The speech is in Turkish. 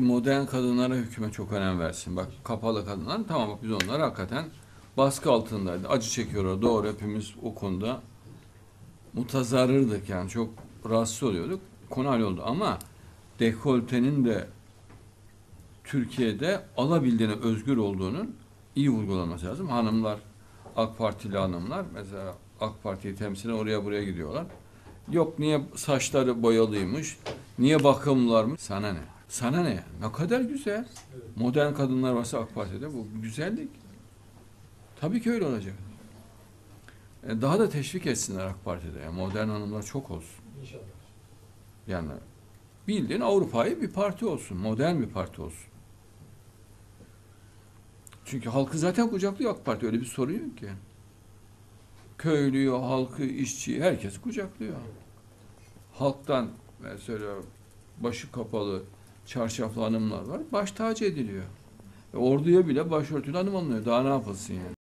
Modern kadınlara hükümet çok önem versin. Bak kapalı kadınlar tamam biz onlar hakikaten baskı altındaydı. Acı çekiyorlar doğru hepimiz o konuda mutazarrırdık yani çok rahatsız oluyorduk. Konu oldu ama dekoltenin de Türkiye'de alabildiğine özgür olduğunun iyi vurgulanması lazım. Hanımlar, AK Partili hanımlar mesela AK Parti'yi temsilen oraya buraya gidiyorlar. Yok niye saçları boyalıymış, niye bakımlılarmış, sana ne? Sana ne? Ne kadar güzel. Modern kadınlar varsa AK Parti'de bu güzellik. Tabii ki öyle olacak. E, Daha da teşvik etsinler AK Parti'de. Yani modern hanımlar çok olsun. İnşallah. Yani bildiğin Avrupa'yı bir parti olsun. Modern bir parti olsun. Çünkü halkı zaten kucaklıyor AK Parti. Öyle bir sorun yok ki. Köylüyü, halkı, işçiyi herkes kucaklıyor. Halktan mesela başı kapalı çarşaflı hanımlar var. Baş tacı ediliyor. E, orduya bile başörtülü hanım alınıyor. Daha ne yapılsın yani?